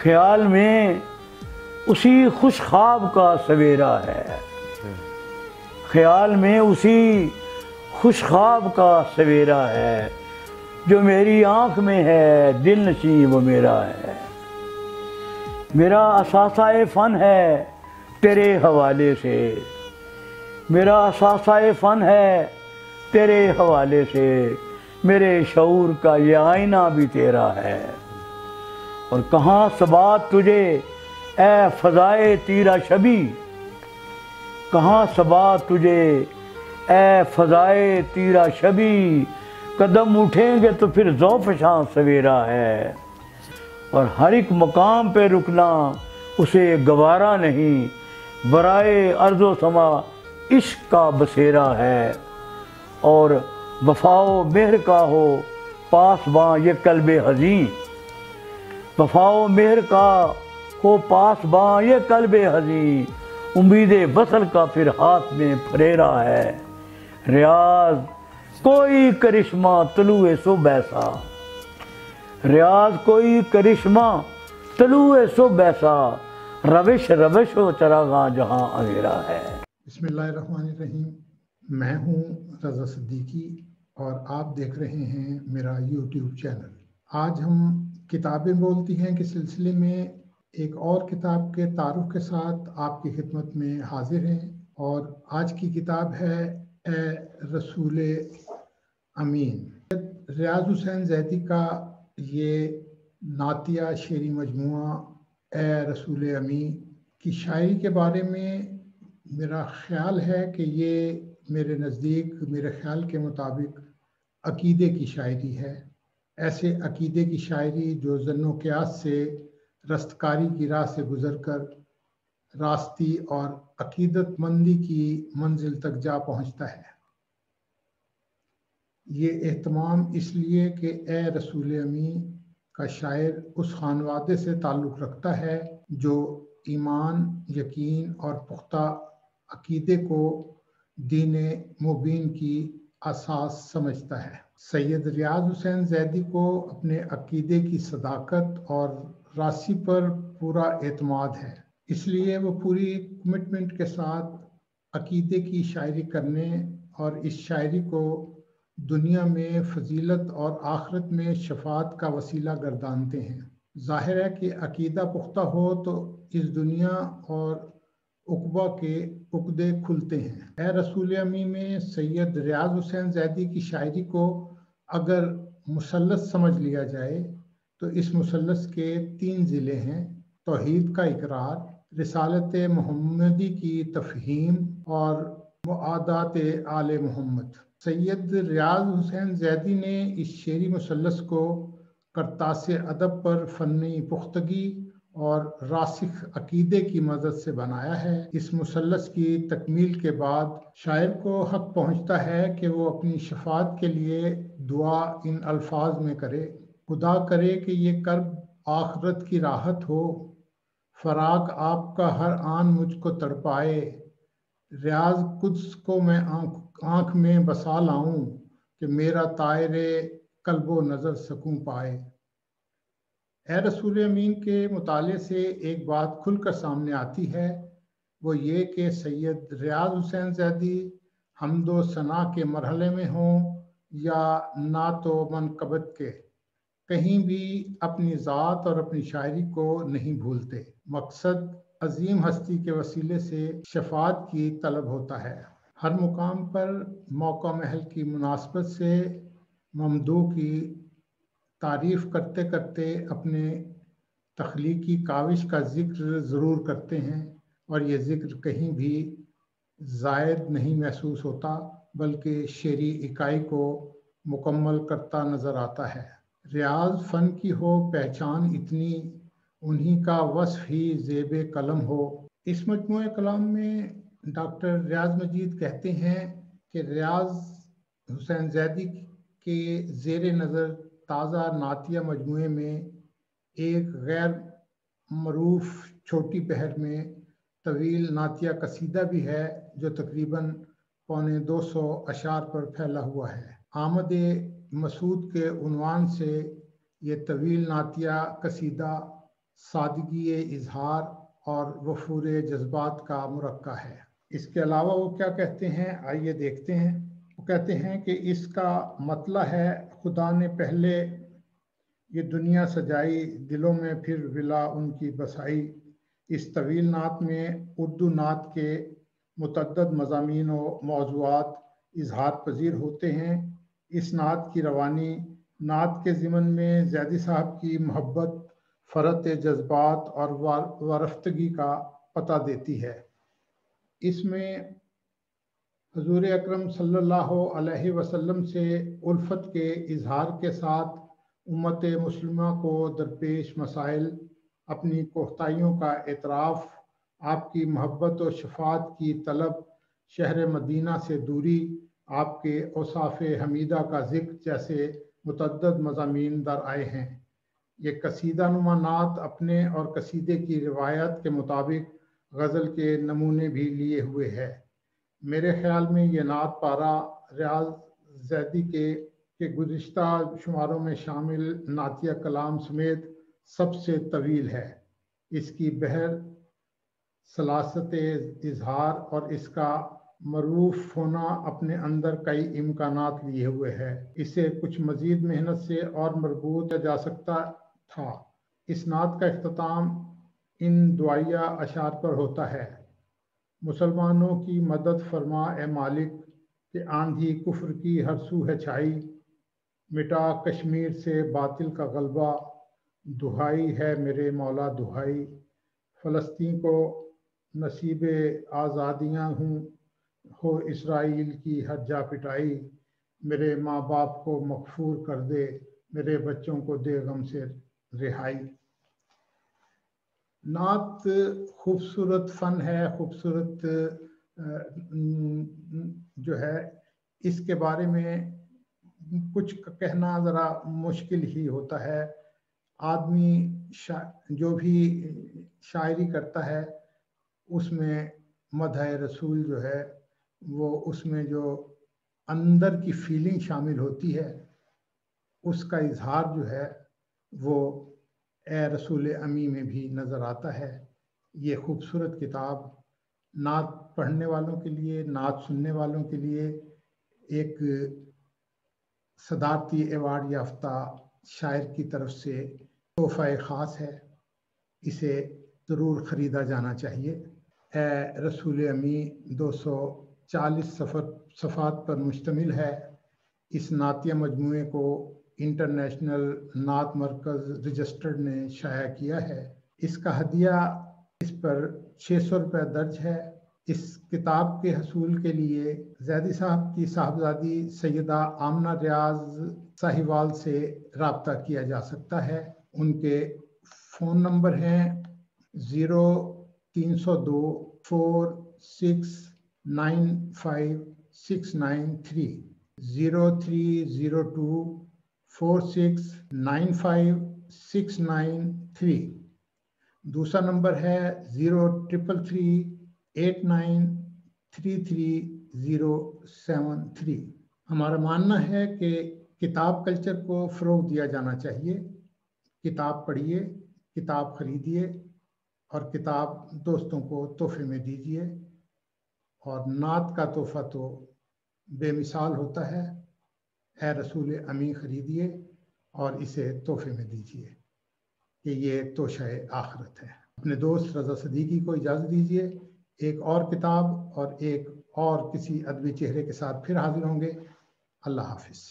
ख्याल में उसी खुश ख्वाब का सवेरा है। ख्याल में उसी खुश ख्वाब का सवेरा है। जो मेरी आँख में है, दिल नशी वो मेरा है। मेरा असासा फ़न है तेरे हवाले से। मेरा असासा फ़न है तेरे हवाले से। मेरे शूर का ये आईना भी तेरा है। और कहाँ सबात तुझे ए फ़जाए तीरा शबी? कहाँ सबात तुझे ए फ़जाए तीरा शबी? कदम उठेंगे तो फिर शां सवेरा है। और हर एक मकाम पे रुकना उसे गवारा नहीं, बराए अर्ज़ो समा इश्क का बसेरा है। और वफाओ मेहर का हो, पास बाँ ये कल्ब हज़ी वफाओ मेहर का हो, पास बाँ ये कल्ब हजी उम्मीद बसल का फिर हाथ में फरेरा है। रियाज कोई करिश्मा तलुए सो बैसा। रियाज कोई करिश्मा तलुए सो बैसा। रविश रविश हो चरागा जहाँ अंधेरा है। रहीम मैं हूँ रज़ा सिद्दीकी और आप देख रहे हैं मेरा यूट्यूब चैनल। आज हम किताबें बोलती हैं कि सिलसिले में एक और किताब के तारुफ के साथ आपकी खिदमत में हाजिर हैं और आज की किताब है ए रसूल अमीन। रियाज हुसैन जैदी का ये नातिया शेरी मजमू ए रसूल अमीन की शायरी के बारे में मेरा ख्याल है कि ये मेरे नज़दीक, मेरे ख्याल के मुताबिक अकीदे की शायरी है। ऐसे अकीदे की शायरी जो जन्नो क्यास से, रस्तकारी की राह से गुजर कर, रास्ती और अकीदतमंदी की मंजिल तक जा पहुँचता है। ये अहतमाम इसलिए कि ए रसूल अमी का शायर उस खानवादे से ताल्लुक़ रखता है जो ईमान, यकीन और पुख्ता अकीदे को दीन मुबीन की असास समझता है। सैयद रियाज हुसैन जैदी को अपने अकीदे की सदाकत और राशि पर पूरा एतमाद है। इसलिए वो पूरी कमिटमेंट के साथ अकीदे की शायरी करने और इस शायरी को दुनिया में फजीलत और आखरत में शफात का वसीला गर्दानते हैं। ज़ाहिर है कि अकीदा पुख्ता हो तो इस दुनिया और उकबा के उकदे खुलते हैं। ए रसूल अमी में सैयद रियाज हुसैन जैदी की शायरी को अगर मुसलस समझ लिया जाए तो इस मुसलस के तीन ज़िले हैं, तोहद का इकरार, रसालत मोहम्मदी की तफहीम और मुआदात आल मोहम्मद। सैयद रियाज हुसैन जैदी ने इस शेरी मुसलस को करतास अदब पर फ़नी पुख्तगी और रासिक अकीदे की मदद से बनाया है। इस मुसलस की तकमील के बाद शायर को हक पहुँचता है कि वो अपनी शफात के लिए दुआ इन अल्फाज में करे। खुदा करे कि ये कर्ब आखरत की राहत हो। फराक आपका हर आन मुझको तड़पाए। रियाज कुछ को मैं आँख आँख में बसा लाऊं कि मेरा तायरे कल्बो नज़र सकूँ पाए। ए रसूल अमीन के मुताले से एक बात खुलकर सामने आती है, वो ये कि सैयद रियाज हुसैन जैदी हमदो सना के मरहले में हों या ना तो मनकबत के, कहीं भी अपनी ज़ात और अपनी शायरी को नहीं भूलते। मकसद अजीम हस्ती के वसीले से शफात की तलब होता है। हर मुकाम पर मौका महल की मुनासबत से ममदू की तारीफ़ करते करते अपने तख्लीकी काविश का ज़िक्र ज़रूर करते हैं और ये ज़िक्र कहीं भी जायद नहीं महसूस होता, बल्कि शेरी इकाई को मुकम्मल करता नज़र आता है। रियाज फ़न की हो, पहचान इतनी, उन्हीं का वसफ़ ही जेब कलम हो। इस मजमू कलाम में डॉक्टर रियाज मजीद कहते हैं कि रियाज हुसैन जैदी के जेर नज़र ताज़ा नातिया मजमू में एक गैर मरूफ छोटी पहर में तवील नातिया कसीदा भी है, जो तकरीबन पौने 200 अशार पर फैला हुआ है। आमद मसूद के उनवान से ये तवील नातिया कसीदा सादगी इजहार और वफूर जज्बात का मुरक्का है। इसके अलावा वो क्या कहते हैं? आइए देखते हैं। वो कहते हैं कि इसका मतलब है, खुदा ने पहले ये दुनिया सजाई, दिलों में फिर विला उनकी बसाई। इस तवील नात में उर्दू नात के मुतद मजामी व मौजूद इजहार पजीर होते हैं। इस नात की रवानी, नात के ज़िमन में जैदी साहब की मोहब्बत फ़रत जज्बात और वारफ्तगी का पता देती है। इसमें हजूर अक्रम अलैहि वसल्लम से उल्फत के इजहार के साथ उम्मत मुस्लिमा को दरपेश मसाइल, अपनी कोहताइयों का एतराफ़, आपकी मोहब्बत और शफात की तलब शहर मदीना से दूरी, आपके औसाफ हमीदा का ज़िक्र जैसे मुतद मजामी दर आए हैं। ये कसीदा नुमा नात अपने और कसीदे की रिवायत के मुताबिक गज़ल के नमूने भी लिए हुए है। मेरे ख्याल में ये नात पारा रियाज जैदी के के गुज्त शुमारों में शामिल नातिया कलाम समेत सबसे तवील है। इसकी बहर, सलासत इजहार और इसका मरूफ होना अपने अंदर कई इम्कान लिए हुए है। इसे कुछ मजीद मेहनत से और मरबूत जा सकता था। इस नात का अख्ताम इन दुआया अशार पर होता है। मुसलमानों की मदद फरमा ए मालिक, के आंधी कुफर की हर है छाई, मिटा कश्मीर से बातिल का गलबा, दुहाई है मेरे मौला दुहाई। फ़लस्तीन को नसीब आज़ादियाँ हूँ, हो इसराइल की हर जा पिटाई। मेरे माँ बाप को मकफूर कर दे, मेरे बच्चों को दे गम से रिहाई। नात खूबसूरत फ़न है, खूबसूरत जो है, इसके बारे में कुछ कहना ज़रा मुश्किल ही होता है। आदमी जो भी शायरी करता है, उसमें मद रसूल जो है, वो उसमें जो अंदर की फीलिंग शामिल होती है, उसका इजहार जो है, वो ए रसूल अमी में भी नज़र आता है। ये खूबसूरत किताब नात पढ़ने वालों के लिए, नात सुनने वालों के लिए एक सदारती एवार्ड याफ्ता शायर की तरफ़ से तोहफ़ा ख़ास है। इसे ज़रूर ख़रीदा जाना चाहिए। ए रसूल अमी 240 सफ़र, सफ़ात पर मुश्तमिल है। इस नातिया मजमू को इंटरनेशनल नात मरकज़ रजिस्टर्ड ने शाया किया है। इसका हदिया इस पर छः सौ रुपये दर्ज है। इस किताब के हसूल के लिए जैदी साहब की साहबजादी सैदा आमना रियाज साहिवाल से रबता किया जा सकता है। उनके फ़ोन नंबर हैं ज़ीरो तीन सौ दो, four six nine five six nine three. Zero three zero two four six nine five six nine three दूसरा नंबर है zero triple three eight nine three three zero seven three हमारा मानना है कि किताब कल्चर को फ़रोग दिया जाना चाहिए। किताब पढ़िए, किताब ख़रीदिए और किताब दोस्तों को तोहफे में दीजिए। और नात का तोहफ़ा तो बेमिसाल होता है। है रसूल अमी ख़रीदिए और इसे तोहफे में दीजिए कि ये तोशा आखरत है। अपने दोस्त रज़ा सदीकी को इजाज़त दीजिए। एक और किताब और एक और किसी अदबी चेहरे के साथ फिर हाजिर होंगे। अल्लाह हाफिज़।